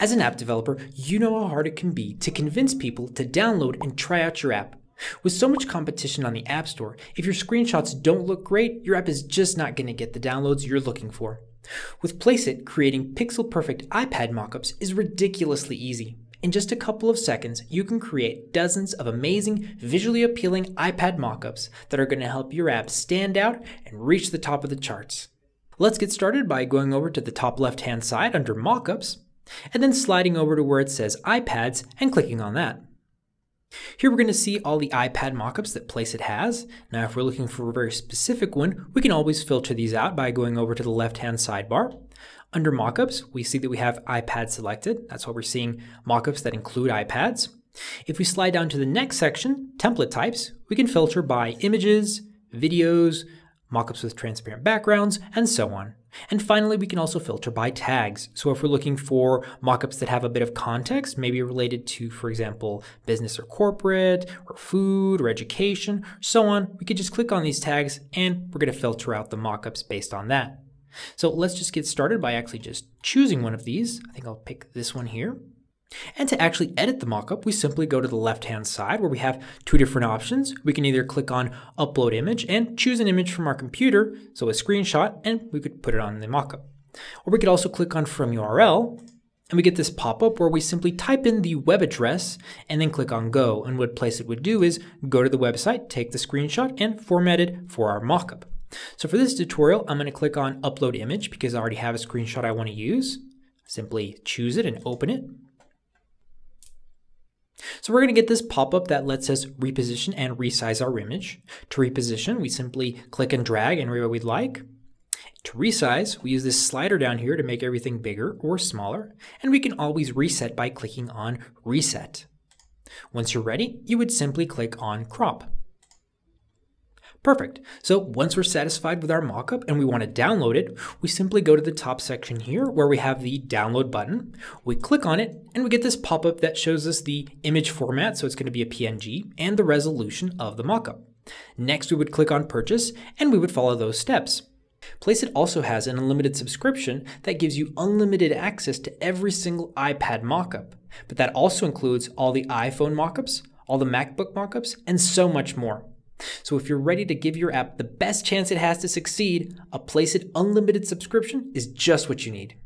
As an app developer, you know how hard it can be to convince people to download and try out your app. With so much competition on the App Store, if your screenshots don't look great, your app is just not going to get the downloads you're looking for. With Placeit, creating pixel perfect iPad mockups is ridiculously easy. In just a couple of seconds, you can create dozens of amazing, visually appealing iPad mockups that are going to help your app stand out and reach the top of the charts. Let's get started by going over to the top left hand side under Mockups, and then sliding over to where it says iPads and clicking on that. Here we're going to see all the iPad mockups that Placeit has. Now if we're looking for a very specific one, we can always filter these out by going over to the left-hand sidebar. Under mockups, we see that we have iPad selected. That's why we're seeing mockups that include iPads. If we slide down to the next section, template types, we can filter by images, videos, mockups with transparent backgrounds, and so on. And finally, we can also filter by tags. So if we're looking for mockups that have a bit of context, maybe related to, for example, business or corporate, or food, or education, so on, we could just click on these tags and we're going to filter out the mockups based on that. So let's just get started by actually just choosing one of these. I think I'll pick this one here. And to actually edit the mockup, we simply go to the left-hand side where we have two different options. We can either click on Upload Image and choose an image from our computer, so a screenshot, and we could put it on the mockup. Or we could also click on From URL, and we get this pop-up where we simply type in the web address and then click on Go. And what Placeit would do is go to the website, take the screenshot, and format it for our mockup. So for this tutorial, I'm going to click on Upload Image because I already have a screenshot I want to use. Simply choose it and open it. So we're going to get this pop-up that lets us reposition and resize our image. To reposition, we simply click and drag anywhere we'd like. To resize, we use this slider down here to make everything bigger or smaller, and we can always reset by clicking on Reset. Once you're ready, you would simply click on Crop. Perfect. So once we're satisfied with our mockup and we want to download it, we simply go to the top section here where we have the download button. We click on it and we get this pop-up that shows us the image format, so it's going to be a PNG, and the resolution of the mockup. Next, we would click on purchase and we would follow those steps. Placeit also has an unlimited subscription that gives you unlimited access to every single iPad mockup, but that also includes all the iPhone mockups, all the MacBook mockups, and so much more. So if you're ready to give your app the best chance it has to succeed, a Placeit unlimited subscription is just what you need.